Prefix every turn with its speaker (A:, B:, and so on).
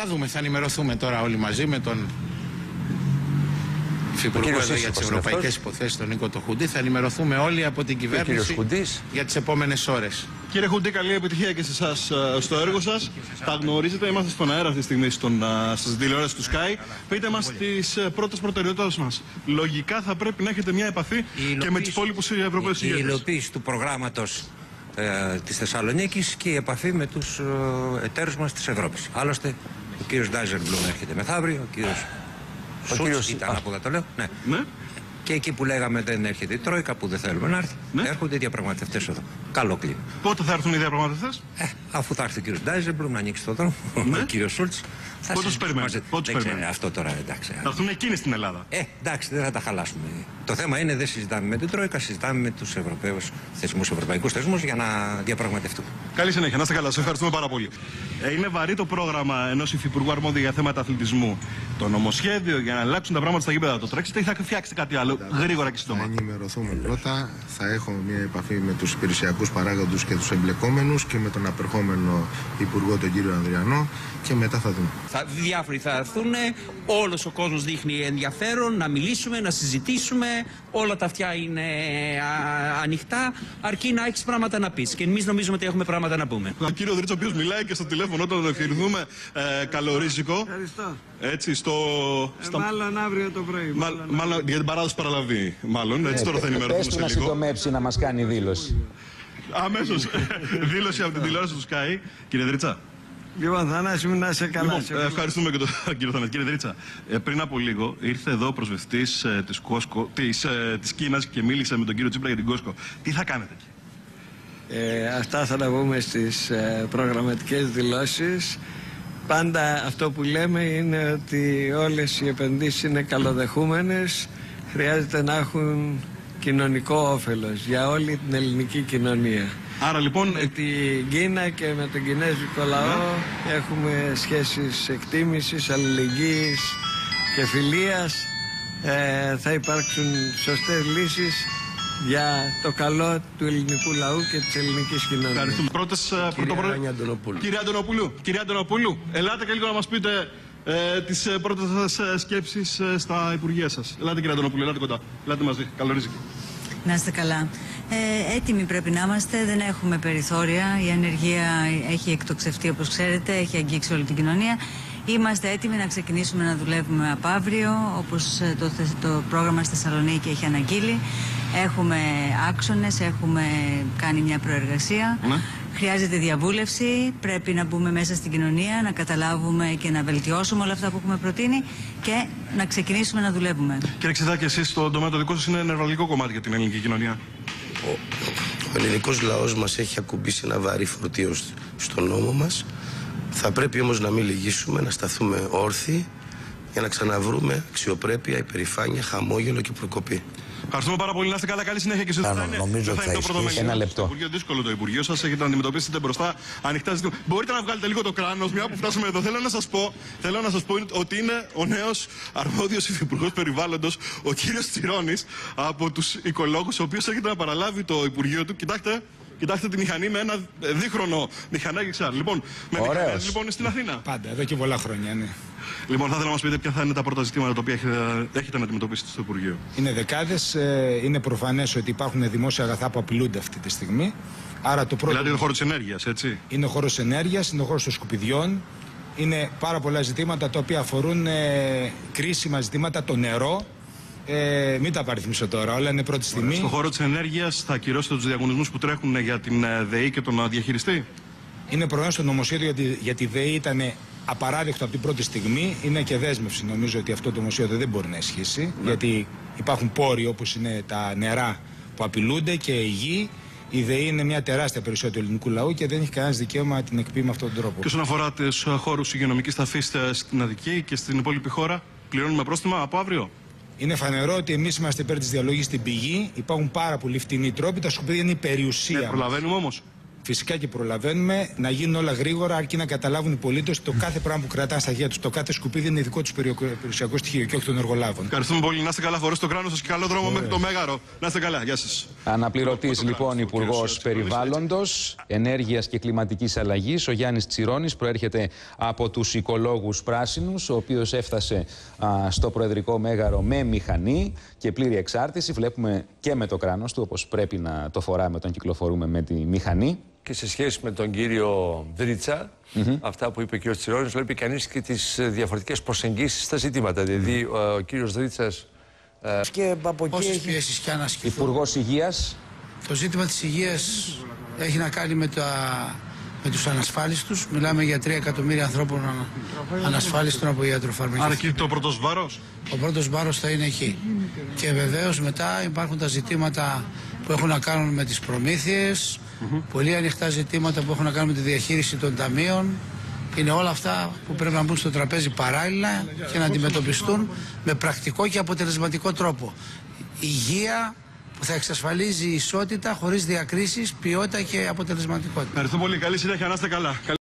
A: Θα δούμε, θα ενημερωθούμε τώρα όλοι μαζί με τον Υφυπουργό
B: κύριος
A: εδώ για τις
B: Σύσσωκος είναι
A: ευρωπαϊκές
B: αυτός.
A: υποθέσεις, τον Νίκο το Χουντή. Θα ενημερωθούμε όλοι από την
B: κύριος
A: κυβέρνηση
B: Χουντής.
A: για τις επόμενες ώρες.
C: Κύριε Χουντή, καλή επιτυχία και σε εσάς στο έργο σας. Τα γνωρίζετε, είμαστε στον αέρα αυτή τη στιγμή στις τηλεόραση του Sky. Πείτε μας τις πρώτες προτεραιότητες μας. Λογικά θα πρέπει να έχετε μια επαφή και με τους υπόλοιπους Ευρωπαίους
D: η, η
C: ηγέτες.
D: υλοποίηση του προγράμματος ε, της Θεσσαλονίκης και η επαφή με τους ε, εταίρους μας της Ευρώπης. Άλλωστε, ο κύριος Ντάιζερμπλουμ έρχεται μεθαύριο, ο κύριος Σούτς
B: κύριος-
D: ήταν
B: α.
D: από εδώ το λέω. Ναι.
C: Ναι.
D: Και εκεί που λέγαμε δεν έρχεται η Τρόικα που δεν θέλουμε να έρθει,
C: Ναι.
D: έρχονται οι διαπραγματευτές εδώ. Καλό κλίμα.
C: Πότε θα έρθουν οι διαπραγματευτές;
D: Ε, αφού θα έρθει ο κύριος Ντάιζερμπλουμ να ανοίξει το δρόμο,
C: Ναι.
D: ο κύριος Σούλτς θα
C: Πότε τους
D: συζητήσουμε
C: περιμένετε,
D: μαζί.
C: πότε τους
D: Δεν ξέρω,
C: περιμένετε.
D: αυτό τώρα εντάξει.
C: Θα έρθουν εκείνοι στην Ελλάδα.
D: Ε, εντάξει, δεν θα τα χαλάσουμε. Το θέμα είναι δεν συζητάμε με την Τρόικα, συζητάμε με τους Ευρωπαίους θεσμούς, ευρωπαϊκούς θεσμούς για να διαπραγματευτούμε.
C: Καλή συνέχεια, να είστε καλά. Σα ευχαριστούμε πάρα πολύ. Ε, είναι βαρύ το πρόγραμμα ενός υφυπουργού αρμόδιο για θέματα αθλητισμού. Το νομοσχέδιο για να αλλάξουν τα πράγματα στα γήπεδα. Το τρέξετε ή θα φτιάξετε κάτι άλλο γρήγορα και
E: Θα
C: σύντομα.
E: ενημερωθούμε πρώτα, θα έχω μια επαφή με τους υπηρεσιακούς παράγοντες και τους εμπλεκόμενους και με τον απερχόμενο Υπουργό τον κύριο Ανδριανό και μετά θα δούμε.
F: Θα, διάφοροι θα έρθουν, όλος ο κόσμος δείχνει ενδιαφέρον να μιλήσουμε, να συζητήσουμε, όλα τα αυτιά είναι α, ανοιχτά, αρκεί να έχεις πράγματα να πεις και εμείς νομίζουμε ότι έχουμε πράγματα να πούμε.
C: Ο κύριος Δρίτσα, ο οποίος μιλάει και στο τηλέφωνο όταν τον ευχηθούμε ε, καλορίζικο.
G: Ευχαριστώ.
C: Έτσι, στο.
G: Ε,
C: στα-
G: μάλλον αύριο το πρωί.
C: Μα-
G: μάλλον
C: μάλλον για την παράδοση παραλαβή. Μάλλον. Έτσι τώρα θα
B: Πες
C: ενημερωθούμε
B: του
C: σε
B: να
C: λίγο.
B: συντομεύσει να μας κάνει δήλωση.
C: Αμέσως. Δήλωση από την τηλεόραση του Sky. Κύριε Δρίτσα.
G: Λοιπόν, Θανάση μου να είσαι καλά.
C: Λοιπόν,
G: σε
C: ε, ευχαριστούμε και τον κύριο Θανάση. Κύριε Δρίτσα, ε, πριν από λίγο ήρθε εδώ ο προσβευτής ε, της Κόσκο, της, ε, της Κίνας και μίλησε με τον κύριο Τσίπρα για την Κόσκο. Τι θα κάνετε εκεί;
G: Ε, αυτά θα τα πούμε στις ε, προγραμματικές δηλώσεις. Πάντα αυτό που λέμε είναι ότι όλες οι επενδύσεις είναι καλοδεχούμενες. Χρειάζεται να έχουν κοινωνικό όφελος για όλη την ελληνική κοινωνία.
C: Άρα λοιπόν,
G: Με την Κίνα και με τον Κινέζικο λαό έχουμε σχέσεις εκτίμησης, αλληλεγγύης και φιλίας. Ε, θα υπάρξουν σωστές λύσεις για το καλό του ελληνικού λαού και της ελληνικής κοινωνίας.
C: ευχαριστούμε. Πρώτες, ε, πρωτοπρο-
B: Αντωνοπούλου.
C: Κύριε Αντωνοπούλου, κύριε Αντωνοπούλου, ελάτε και λίγο να μας πείτε ε, τις ε, πρώτες σας ε, σκέψεις ε, στα Υπουργεία σας. Ελάτε κύριε Αντωνοπούλου, ελάτε κοντά. Ελάτε μαζί. Καλορίζικη.
H: Να είστε καλά. Ε, έτοιμοι πρέπει να είμαστε, δεν έχουμε περιθώρια. Η ανεργία έχει εκτοξευτεί όπως ξέρετε, έχει αγγίξει όλη την κοινωνία. Είμαστε έτοιμοι να ξεκινήσουμε να δουλεύουμε από αύριο, όπως ε, το, θε- το πρόγραμμα στη Θεσσαλονίκη έχει αναγγείλει. Έχουμε άξονες, έχουμε κάνει μια προεργασία.
C: Ναι.
H: Χρειάζεται διαβούλευση, πρέπει να μπούμε μέσα στην κοινωνία, να καταλάβουμε και να βελτιώσουμε όλα αυτά που έχουμε προτείνει και να ξεκινήσουμε να δουλεύουμε.
C: Κύριε Ξεδάκη, εσείς το τομέα το δικό σας είναι νευραλγικό κομμάτι για την ελληνική κοινωνία.
I: Ο, ο ελληνικός λαός μας έχει ακουμπήσει ένα βαρύ φορτίο σ- στο νόμο μας. Θα πρέπει όμως να μην λυγίσουμε, να σταθούμε όρθιοι για να ξαναβρούμε αξιοπρέπεια, υπερηφάνεια, χαμόγελο και προκοπή.
C: Ευχαριστούμε πάρα πολύ. Να είστε καλά. Καλή συνέχεια και σε
B: Κάνω,
C: θα είναι,
B: νομίζω
C: δεν
B: ότι
C: είναι
B: θα
C: το πρώτο
B: ισχύσει.
C: μέλημα
B: Ένα
C: στο
B: λεπτό.
C: Υπουργείο. Δύσκολο το Υπουργείο σας. Έχετε να αντιμετωπίσετε μπροστά ανοιχτά ζητήματα. Μπορείτε να βγάλετε λίγο το κράνος, μια που φτάσαμε εδώ. Θέλω να σας πω, θέλω να σας πω ότι είναι ο νέος αρμόδιος υφυπουργός περιβάλλοντος, ο κύριος Τσιρόνης, από τους οικολόγους, ο οποίος έχετε να παραλάβει το Υπουργείο του. Κοιτάξτε, Κοιτάξτε τη μηχανή με ένα δίχρονο μηχανάκι XR. Λοιπόν, με
B: Ωραίος.
C: μηχανές, λοιπόν στην Αθήνα.
A: Πάντα, εδώ και πολλά χρόνια, ναι.
C: Λοιπόν, θα ήθελα να μας πείτε ποια θα είναι τα πρώτα ζητήματα τα οποία έχετε, έχετε να αντιμετωπίσετε στο Υπουργείο.
A: Είναι δεκάδες. Είναι προφανές ότι υπάρχουν δημόσια αγαθά που απειλούνται αυτή τη στιγμή. Άρα το πρώτο
C: Δηλαδή, το χώρος τη ενέργειας, έτσι.
A: είναι ο χώρος ενέργειας, είναι ο χώρος των σκουπιδιών. Είναι πάρα πολλά ζητήματα τα οποία αφορούν ε, κρίσιμα ζητήματα. Το νερό. Ε, μην τα παριθμίσω τώρα, όλα είναι πρώτη στιγμή.
C: Στον χώρο της ενέργειας θα ακυρώσετε τους διαγωνισμούς που τρέχουν για την ε, ΔΕΗ και τον ε, διαχειριστή;
A: Είναι προϊόν στο νομοσχέδιο για τη, για τη ΔΕΗ ήταν απαράδεκτο από την πρώτη στιγμή. Είναι και δέσμευση. Νομίζω ότι αυτό το νομοσχέδιο δεν μπορεί να ισχύσει. Γιατί υπάρχουν πόροι όπως είναι τα νερά που απειλούνται και η γη. Η ΔΕΗ είναι μια τεράστια περιουσία του ελληνικού λαού και δεν έχει κανένας δικαίωμα να την εκποιεί με αυτόν τον τρόπο.
C: Και όσον αφορά του χώρους υγειονομικής ταφή στην Αττική και στην υπόλοιπη χώρα, πληρώνουμε πρόστιμα από αύριο.
A: Είναι φανερό ότι εμείς είμαστε υπέρ της διαλογή στην πηγή. Υπάρχουν πάρα πολλοί φτηνοί τρόποι. Τα σκουπίδια είναι η περιουσία.
C: Ναι,
A: μας.
C: προλαβαίνουμε όμως.
A: Φυσικά και προλαβαίνουμε να γίνουν όλα γρήγορα, αρκεί να καταλάβουν οι πολίτες ότι το κάθε πράγμα που κρατάνε στα χέρια τους, το κάθε σκουπίδι είναι δικό τους περιουσιακό στοιχείο και όχι των εργολάβων.
C: Ευχαριστούμε πολύ. Να είστε καλά, φορέ το κράνο σας και καλό δρόμο μέχρι το Μέγαρο. Να είστε καλά. Γεια σας.
B: Αναπληρωτής λοιπόν Υπουργός
C: κύριος
B: Περιβάλλοντος, Ενέργειας και Κλιματικής Αλλαγής, ο Γιάννης Τσιρόνη, προέρχεται από τους οικολόγους Πράσινους, ο οποίος έφτασε α, στο Προεδρικό Μέγαρο με μηχανή και πλήρη εξάρτηση. Βλέπουμε και με το κράνος του, όπως πρέπει να το φοράμε όταν κυκλοφορούμε με τη μηχανή.
J: και σε σχέση με τον κύριο Δρίτσα, αυτά που είπε ο κύριος Τσιρόνης, βλέπει κανείς και τις ε, διαφορετικές προσεγγίσεις στα ζητήματα. Δηλαδή, ο, ο κύριος Δρίτσας
K: Και από εκεί
L: Όσες
K: έχει...
L: πιέσεις και αν ασκηθούν.
B: Υπουργός Υγείας,
L: Το ζήτημα της υγείας έχει να κάνει με, τα, με τους ανασφάλιστους. Μιλάμε για 3 εκατομμύρια ανθρώπων ανα- ανασφάλιστων από ιατροφαρμακευτικά.
C: Άρα εκεί το πρώτος βάρος;
L: Ο πρώτος βάρος θα είναι εκεί. Και βεβαίως μετά υπάρχουν τα ζητήματα που έχουν να κάνουν με τις προμήθειες, πολύ ανοιχτά ζητήματα που έχουν να κάνουν με τη διαχείριση των ταμείων. Είναι όλα αυτά που πρέπει να μπουν στο τραπέζι παράλληλα και να αντιμετωπιστούν με πρακτικό και αποτελεσματικό τρόπο. Υγεία που θα εξασφαλίζει ισότητα χωρίς διακρίσεις, ποιότητα και αποτελεσματικότητα.
C: Ευχαριστώ πολύ. Καλή συνέχεια. Να είστε καλά.